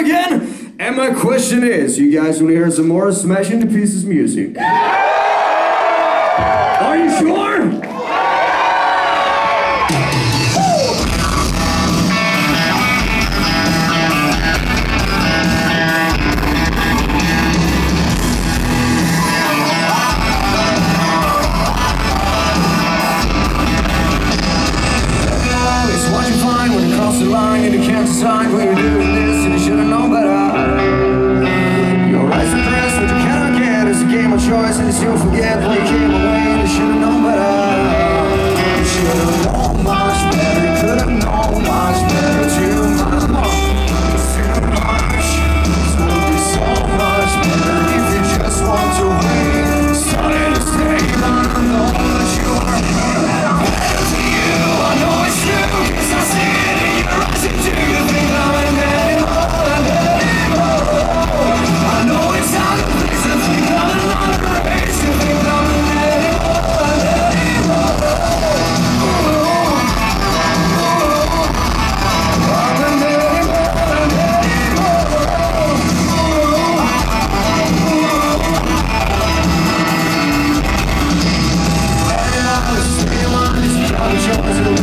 again. And my question is, you guys want to hear some more Smash Into Pieces music? Are you sure? It's what you find when you cross the line and you can't decide when you're doing you still forget Show.